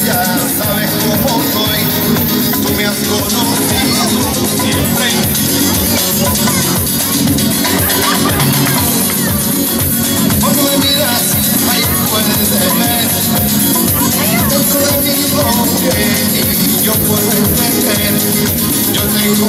Ya sabes cómo soy. Tú me has conocido siempre. Cuando me miras, ahí puedes ver Tanto de amigo que yo puedo entender Yo te conocido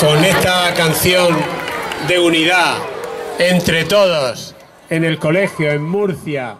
con esta canción de unidad entre todos en el colegio en Murcia